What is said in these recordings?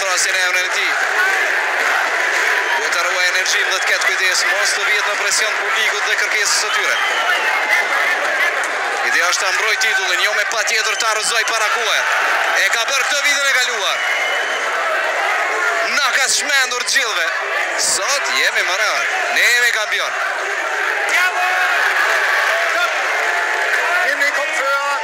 Thërrasin emrin e tij. Duhet të ruajë energjinë dhe të ketë kujdes, mos të bjerë në presion të publikut dhe kërkesës së tyre. Ideja është të mbrojë titullin, jo me patjetër ta rrëzojë para kohe. E ka bërë këtë vitin e kaluar. Na ka çmendur të gjithëve. Sot jemi më rehat, ne jemi kampion. Jemi kampion.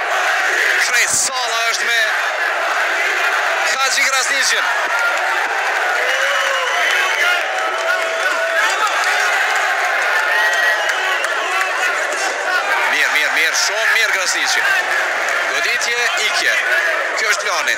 Krejt Sala është me Haxhi Krasniqin. Mirë, mirë, shumë mirë Krasniqi. Goditje, ikje. Ky është plani.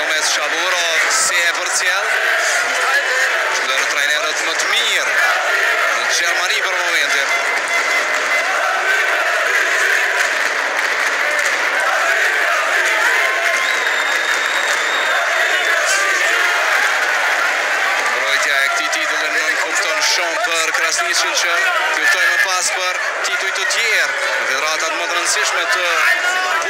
Magomed Shaburov si e përcjell. Ndër trajnerët më të mirë në Gjermani për momentin. për Krasniqin që të luftojë më pas për tituj të tjerë në federatat më të rëndësishme të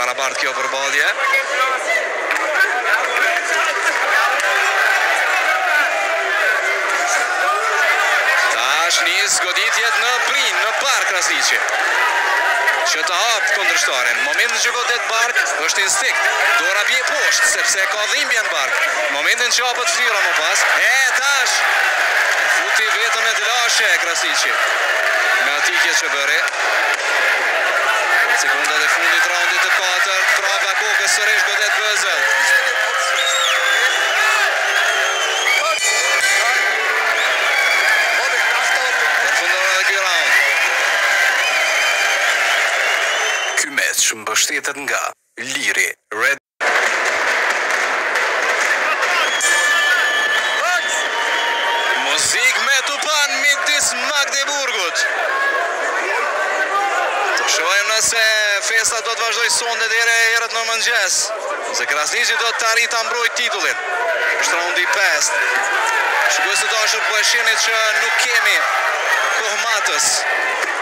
Barabartë kjo përballje. Tash nis goditjet në brinjë, në bark Krasniqi. Që ta hapë kundërshtarin. Momentin që godet bark, është instinkt. Dora bie poshtë, sepse ka dhimbje në bark. Momentin që hapet fytyra më pas, e tash, e futi veten në telashe Krasniqi. Me atë ikje që bëri. Sekundat e fundit të raundit të katërt, prapa kokës sërish godet Bëzëll. Ky meç mbështetet nga Liri Red Muzikë me tupan midis Magdeburgut. Të shohim nëse festa do të vazhdojë sonte deri herët në mëngjes. Nëse Krasniqi do të arrijë ta mbrojë titullin. Është raundi 5. Shikues të dashur po e shihni që nuk kemi kohëmatës.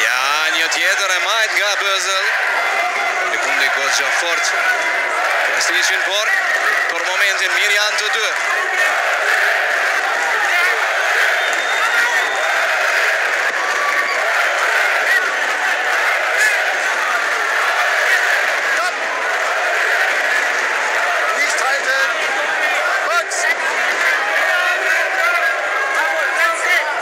Ja, një tjetër e majtë nga Bëzëll. Një mund ta godasë fort Krasniqin, por, për momentin mirë janë të dy.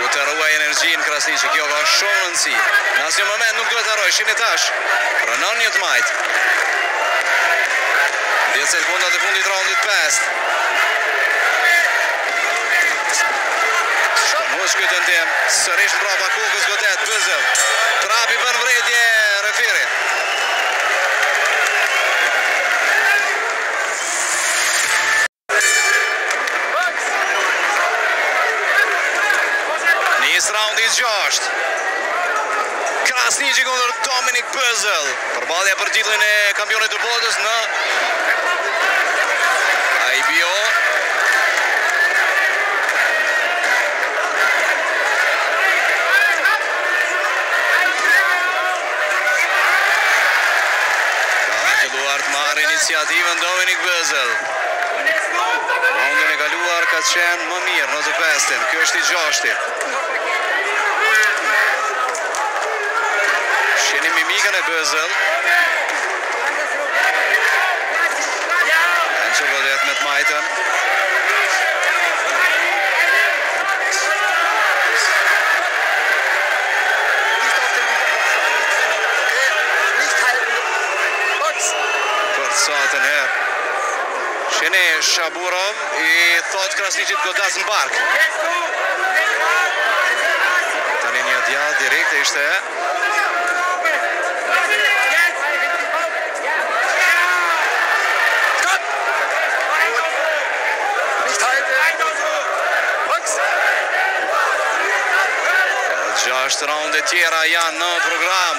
Duhet të ruajë energjinë Krasniqi, kjo ka shumë rëndësi. Në asnjë moment nuk duhet të harrojë, shihni tash. Rëndon një të majtë. 10 sekondat e fundit raundit 5. Shkon bosh ky tentim, sërish mbrapa kokës godet Bözel. Prapë i bën vërejtje referi. Nis raundi i gjashtë. Krasniqi kundër Dominik Bözel. Përballja për titullin e kampionit të botës në IBO. Ka filluar të marrë iniciativën Dominik Bözel. Raundin e kaluar ka qenë më mirë në të pestin. Kjo është i gjashti. Shiheni mimikën e Bözel. Edhe godet me të majtën. Për të satën herë. Shene Shaburov i thotë Krasniqit godasë në bark. Tani një djathtë direkte ishte Gjashtë raunde tjera janë në program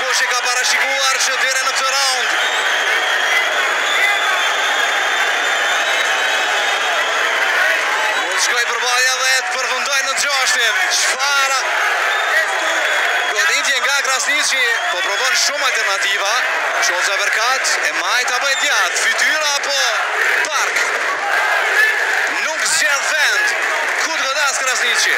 Kush e ka parashikuar që deri në këtë raund Mund shkojë përballja dhe të përfundojë në gjashtin Çfarë Goditje nga Krasniqi Po provon shumë alternativa Shoza aperkat e majtë apo e djathtë Fytyra apo bark Nuk zgjedh vend Ku të godasë Krasniqi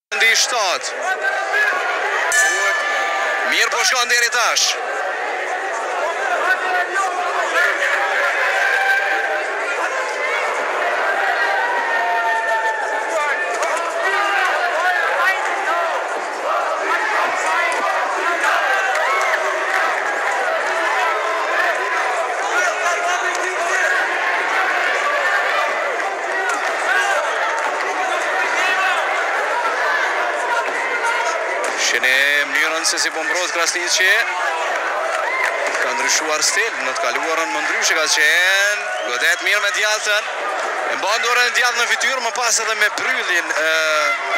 Raundi i shtatë. Mirë po shkon deri tash. Shiheni mënyrën se si po mbrohet Krasniqi. Ka ndryshuar stil, në të kaluarën më ndryshe ka qenë. Godet mirë me të djathtën. E mban dorën e djathtë në fytyrë, më pas edhe me bryllin,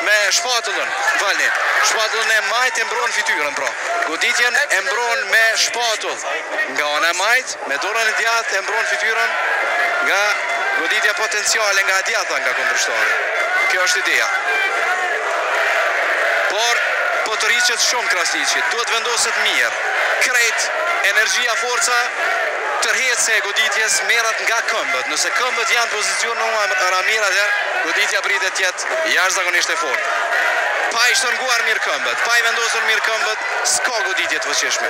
me shpatullën. Më falni. Shpatullën e majtë e mbron fytyrën, pra. Goditjen e mbron me shpatull. Nga ana e majtë. Me dorën e djathtë e mbron fytyrën nga goditja potenciale nga e djatha nga kundërshtari. Kjo është ideja. Por po tërhiqet shumë Krasniqi, duhet të vendoset mirë. Krejt energjia, forca tërheqëse e goditjes merret nga këmbët. Nëse këmbët janë pozicionuar mirë atëherë goditja pritet të jetë jashtëzakonisht e fortë. Pa i shtrënguar mirë këmbët, pa i vendosur mirë këmbët, s'ka goditje të fuqishme.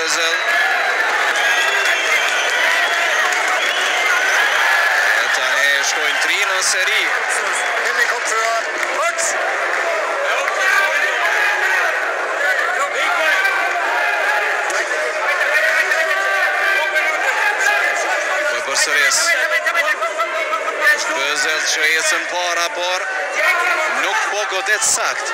Zel. E tani shkojnë tri në seri. Helikoptera, Max! Për përsëris. Bözel që ecën para, por nuk po godet sakt.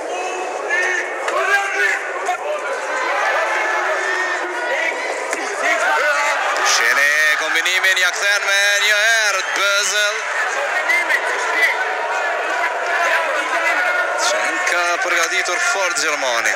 Shiheni kombinimin, ia kthen menjëherë Bözel. Shiheni ka përgatitur fort Gjermani.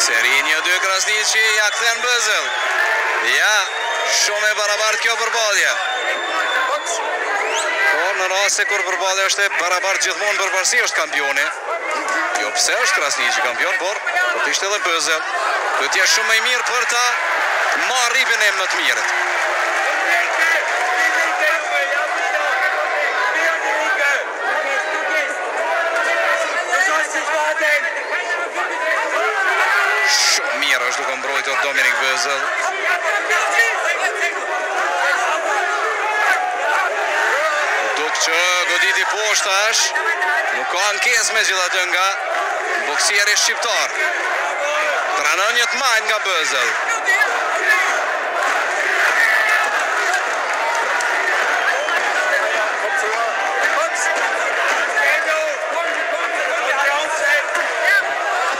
Seri një dy Krasniqi, ia kthen Bözel. Ja, shumë e barabartë kjo përballja. Por në raste kur përballja është e barabartë gjithmonë në përparësi është kampioni. Jo pse është Krasniqi kampion, por edhe të ishte edhe Bözel. Do të duhej të jetë shumë më i mirë për ta marrë ripin e më të mirit. Shumë mirë është duke u mbrojtur Dominik Bözel. Duket që goditi poshtë është, nuk ka ankesë megjithatë nga boksieri shqiptar. Pranon një të majtë nga Bözel.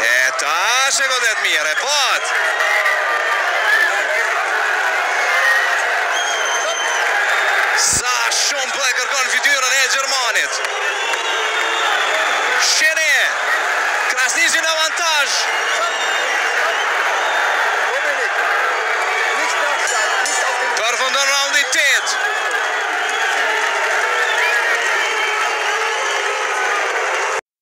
E ta shë godet mirë, e pat! Sa shumë po e kërkon fytyrën e gjermanit. Shene, Krasniqi në avantazh. Përfundon raundi 8.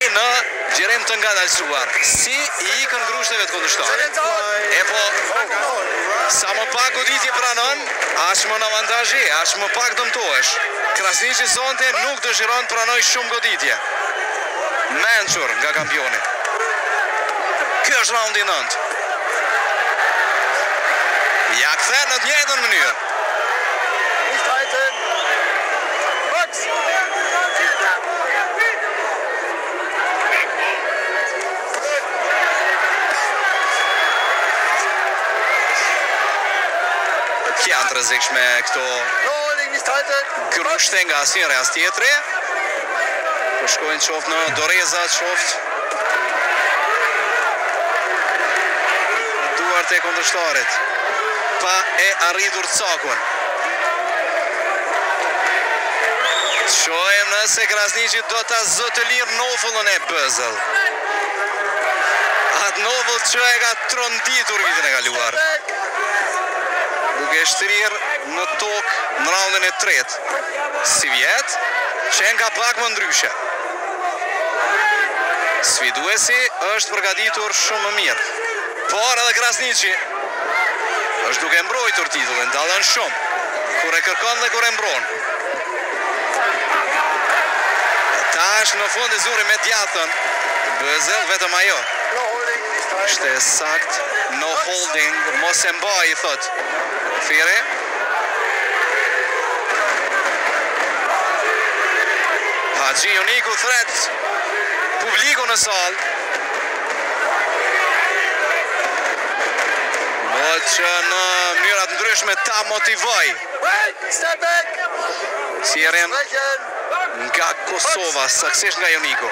Në xhirim të ngadalësuar, si i ikën grushteve të kundërshtarit. Epo, sa më pak goditje pranon, aq më në avantazh je, aq më pak dëmtohesh. Krasniqi sonte nuk dëshiron të pranojë shumë goditje. Mençur nga kampioni. Ky është raundi i nëntë. Ia kthen në të njëjtën mënyrë. S'janë të rrezikshme këto grushte nga as njëri as tjetri. Po shkojnë qoftë në doreza, qoftë duart e kundërshtarit. Pa e arritur. Cakun. Shohim nëse Krasniqi do ta zë të lirë nofullën e Bëzel. Atë nofull që e ka tronditur vitin e kaluar. Duke e shtrirë në tokë në raundin e tretë. Sivjet qenka pak më ndryshe. Sfiduesi është përgatitur shumë më mirë. Por edhe Krasniqi është duke mbrojtur titullin, dallon shumë, kur e kërkon dhe kur e mbron. Tash në fund e zuri me të djathtën, Bëzel vetëm ajo. Ishte e saktë, no holding, mos e mbaj, thotë. Fire. Haxhi Juniku thërret publiku në sallë. që në mënyra të ndryshme ta motivoj. Që vjen nga Kosova, saksisht nga Juniku.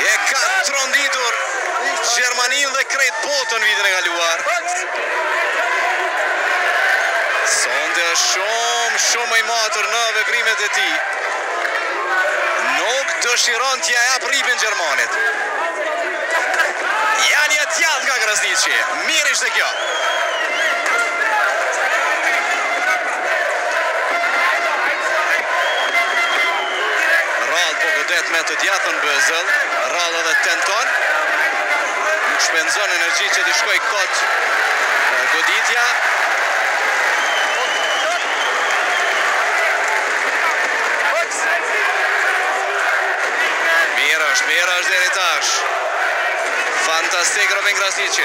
E ka tronditur Gjermaninë dhe krejt botën vitin e kaluar. Sonde është shumë, shumë më i matur në veprimet e tij. Nuk dëshiron t'ia japë rripin Gjermanit. Ja një e djathtë nga Krasniqi. Mirë ishte kjo. Rrallë po godet me të djathtën Bëzel, rrallë dhe tenton, nuk shpenzon energji që të shkojë kot goditja, mirë është deri tash. Fantastik Robin Krasniqi.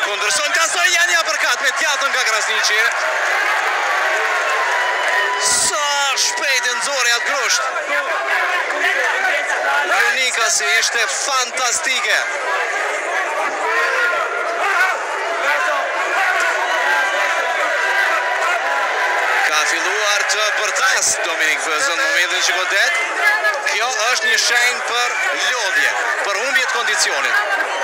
Kundërshton kësaj, ja një apërkat me të djathtën nga Krasniqi. Sa shpejt e nxori atë grusht. Luajti ka, si ishte fantastike. Ka filluar të përtojë Dominik Bëzel në mënyrën që godet. Kjo është një shenjë për lodhje, për humbje të kondicionit.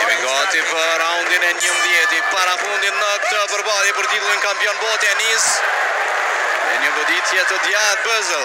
Jemi gati për raundin e njëmbëdhjetë, parafundit në këtë përballje për titullin kampion bote e nis me një goditje të djathtë Bëzel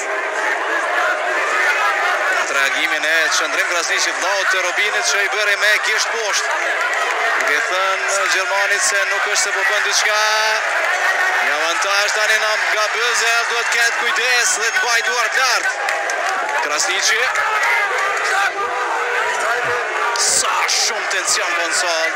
Atë reagimin e Qëndrim Krasniqit, vëllait të Robinit që i bëri me gisht poshtë. Duke i thënë Gjermanit se nuk është se po bën diçka. Një avantazh është tani nga Bëzel, duhet të ketë kujdes dhe të mbajë duart lart Krasniqi. Sa shumë tension për në salë.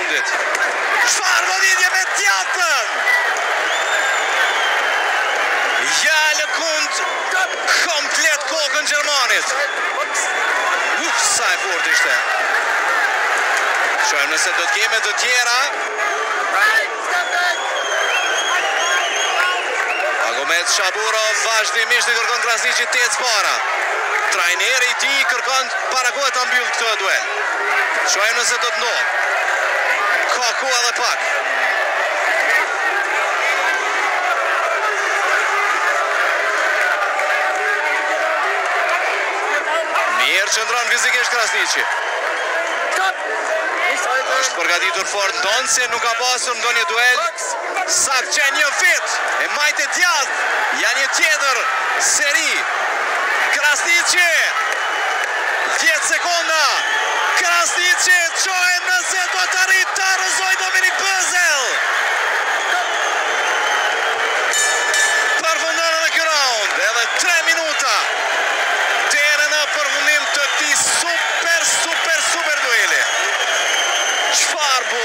Çfarë goditje me të djathtën? Ia lëkund komplet kokën Gjermanit. Uf, sa e fortë ishte. Shohim nëse do të kemi të tjera. Agomet Shaburov vazhdimisht i kërkon Krasniqit të ecë para. Trajneri i tij kërkon para kohe ta mbyllë këtë duel. Shohim nëse do të ndodhë. Ka ku edhe pak. Mirë qëndron fizikisht Krasniqi. Top! është përgatitur fort, ndonëse, nuk ka pasur ndonjë duel. Saktë, një hit e majtë, e djathtë, ja edhe një tjetër seri. Krasniqi, 10 sekonda, Krasniqi shohim nëse do të arrijë ta rrëzojë Dominik Bözel. Përfundon edhe ky raund, edhe 3 minuta, deri në përfundim të këtij super, super, super dueli. Çfarë bu?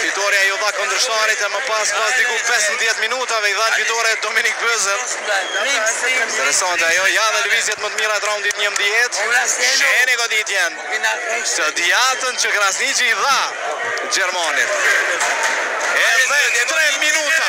Fitorja iu dha kundërshtarit e më pas pas diku 15 minutave i dhanë fitore Dominik Bözel. Interesante ajo, ja edhe lëvizjet më të mira të raundit njëmbëdhjetë. Shihni goditjen, të djathtën që Krasniqi i dha gjermanit. Edhe 3 minuta.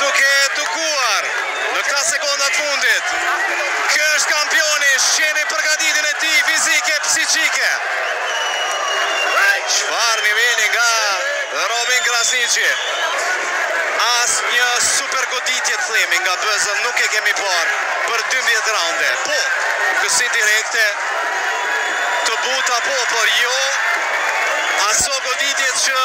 Duke edukuar në këta sekonda të fundit, ky është kampioni, shihni përgatitjen e tij fizike, psikike. Çfarë niveli nga Robin Krasniqi. Asnjë super goditje të themi nga Bözel nuk e kemi parë për dymbëdhjetë raunde. Po, kësi direktesh, të buta po, por jo aso goditje që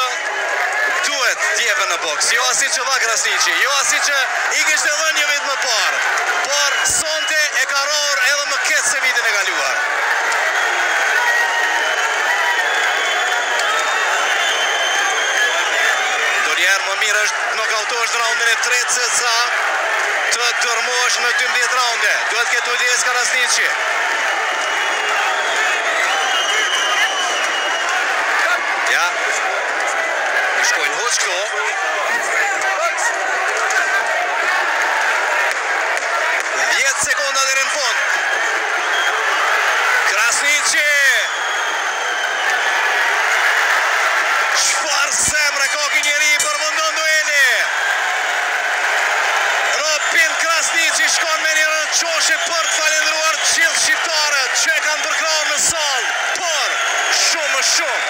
Duhet të jepen në boks, jo asi që dha Krasniqi, jo asi që i kishte dhënë një vit më parë, por sonte e ka rrahur edhe më keq se vitin e kaluar. Ndonjëherë më mirë është të nokautosh në raundin e tretë se sa të dërmosh në 12 raunde. Duhet këtë uljes Krasniqi. Ja. I shkojnë huq këto. Dhjetë sekonda deri në fund. Krasniqi! Çfarë zemre ka ky njeri. Përfundon dueli. Robin Krasniqi shkon me njërën qoshe për të falënderuar gjithë shqiptarët që e kanë përkrahur në sallë. Por, shumë më shumë,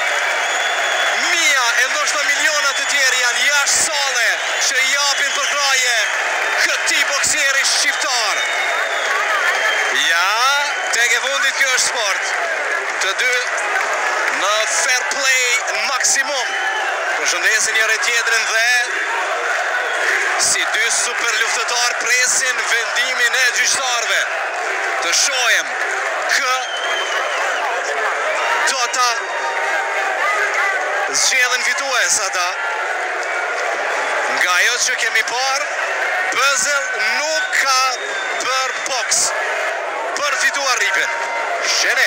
mija e ndoshta miliona të tjerë janë jashtë salle që i japin përkrahje këtij boksieri shqiptar. Ja, tek e fundit ky është sport. Të dy në fair play maksimum përshëndesin njëri tjetrin dhe si dy super luftëtar presin vendimin e gjyqtarëve. Të shohim kë Do ta zgjedhin fitues ata. Nga ajo që kemi parë, Bëzel nuk ka bërë boks për fituar ripin. Shene.